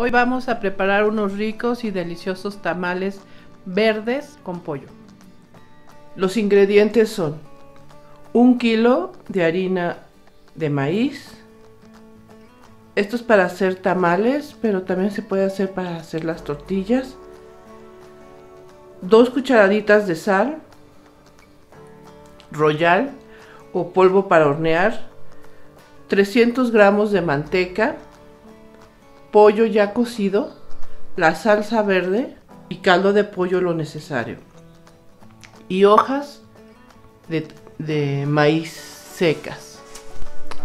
Hoy vamos a preparar unos ricos y deliciosos tamales verdes con pollo. Los ingredientes son un kilo de harina de maíz. Esto es para hacer tamales, pero también se puede hacer para hacer las tortillas. Dos cucharaditas de sal, royal o polvo para hornear, 300 gramos de manteca, pollo ya cocido, la salsa verde y caldo de pollo lo necesario. Y hojas de, maíz secas.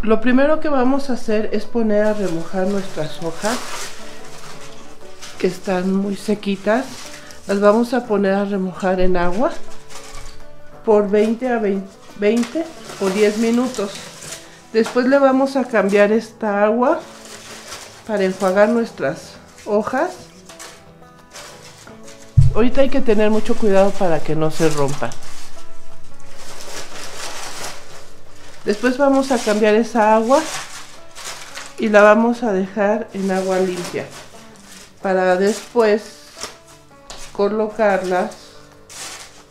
Lo primero que vamos a hacer es poner a remojar nuestras hojas que están muy sequitas. Las vamos a poner a remojar en agua por 20 a 20, 20 o 10 minutos. Después le vamos a cambiar esta agua para enjuagar nuestras hojas. Ahorita hay que tener mucho cuidado para que no se rompa. Después vamos a cambiar esa agua y la vamos a dejar en agua limpia para después colocarlas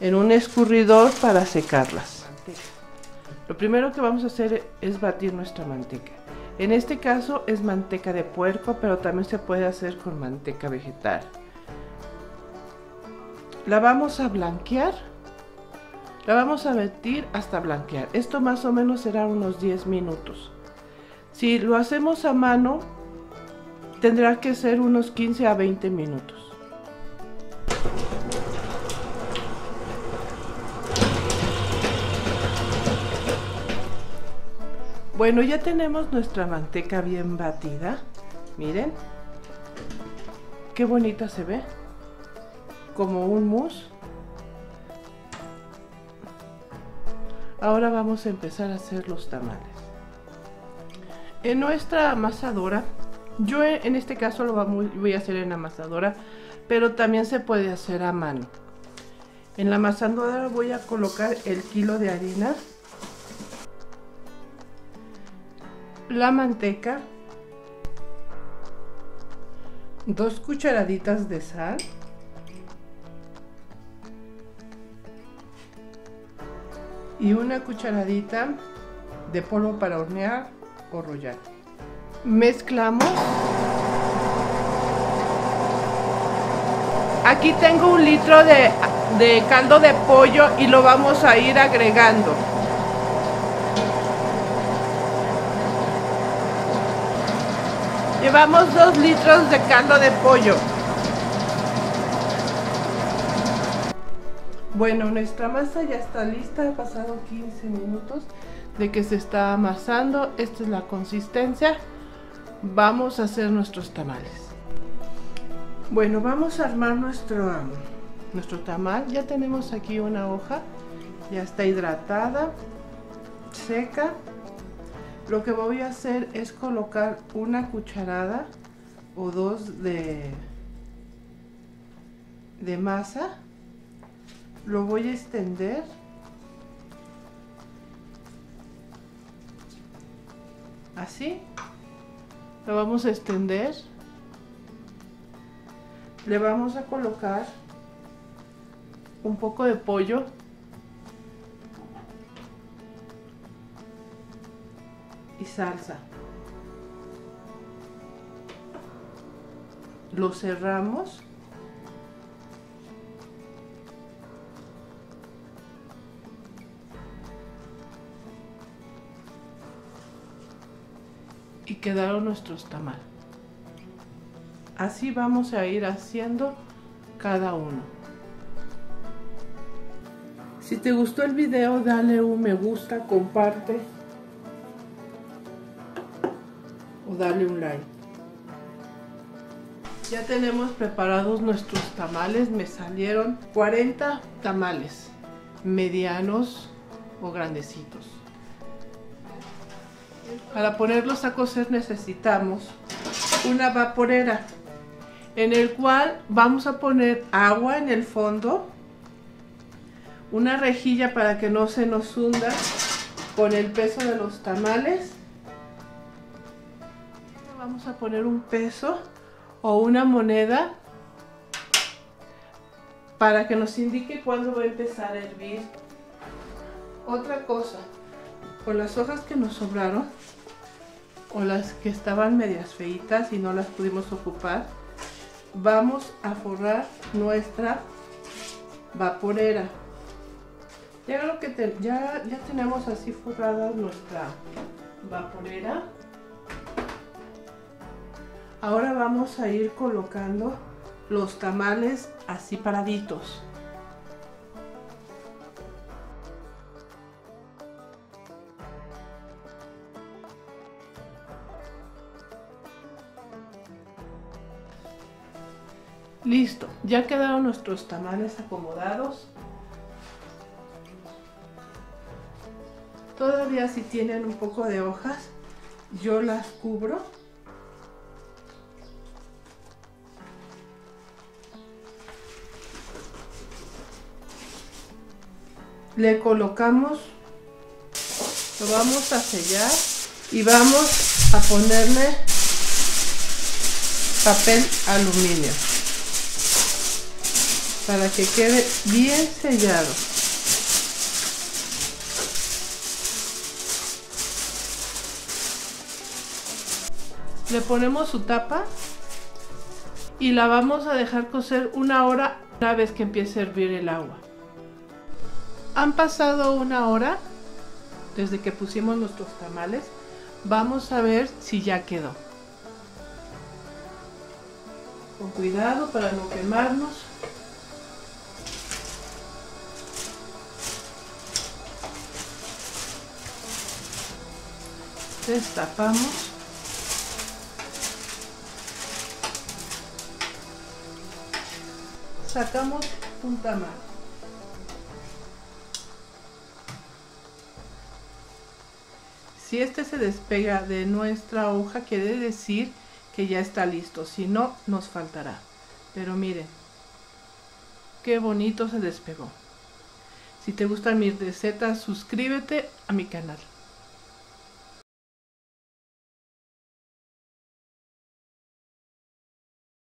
en un escurridor para secarlas. Lo primero que vamos a hacer es batir nuestra manteca. En este caso es manteca de puerco, pero también se puede hacer con manteca vegetal. La vamos a blanquear. La vamos a batir hasta blanquear. Esto más o menos será unos 10 minutos. Si lo hacemos a mano, tendrá que ser unos 15 a 20 minutos. Bueno, ya tenemos nuestra manteca bien batida. Miren. Qué bonita se ve. Como un mousse. Ahora vamos a empezar a hacer los tamales. En nuestra amasadora, yo en este caso lo voy a hacer en amasadora, pero también se puede hacer a mano. En la amasadora voy a colocar el kilo de harina la manteca, dos cucharaditas de sal, y una cucharadita de polvo para hornear o rollar. Mezclamos. Aquí tengo un litro de, de caldo de pollo y lo vamos a ir agregando. Llevamos dos litros de caldo de pollo. Bueno, nuestra masa ya está lista, ha pasado 15 minutos de que se está amasando. Esta es la consistencia. Vamos a hacer nuestros tamales. Bueno, vamos a armar nuestro, nuestro tamal. Ya tenemos aquí una hoja, ya está hidratada, seca lo que voy a hacer es colocar una cucharada o dos de, de masa. Lo voy a extender. Así. Lo vamos a extender. Le vamos a colocar un poco de pollo salsa. Lo cerramos. Y quedaron nuestros tamales. Así vamos a ir haciendo cada uno. Si te gustó el video, dale un me gusta, comparte darle un like. Ya tenemos preparados nuestros tamales, me salieron 40 tamales, medianos o grandecitos. Para ponerlos a cocer necesitamos una vaporera en el cual vamos a poner agua en el fondo, una rejilla para que no se nos hunda con el peso de los tamales vamos a poner un peso o una moneda para que nos indique cuándo va a empezar a hervir. Otra cosa, con las hojas que nos sobraron o las que estaban medias feitas y no las pudimos ocupar, vamos a forrar nuestra vaporera. Ya, lo que ya, ya tenemos así forrada nuestra vaporera. Ahora vamos a ir colocando los tamales así paraditos. Listo, ya quedaron nuestros tamales acomodados. Todavía si tienen un poco de hojas, yo las cubro. Le colocamos, lo vamos a sellar y vamos a ponerle papel aluminio para que quede bien sellado. Le ponemos su tapa y la vamos a dejar cocer una hora una vez que empiece a hervir el agua. Han pasado una hora desde que pusimos nuestros tamales. Vamos a ver si ya quedó. Con cuidado para no quemarnos. destapamos sacamos un tamal si este se despega de nuestra hoja quiere decir que ya está listo. Si no nos faltará. Pero miren qué bonito se despegó. Si te gustan mis recetas suscríbete a mi canal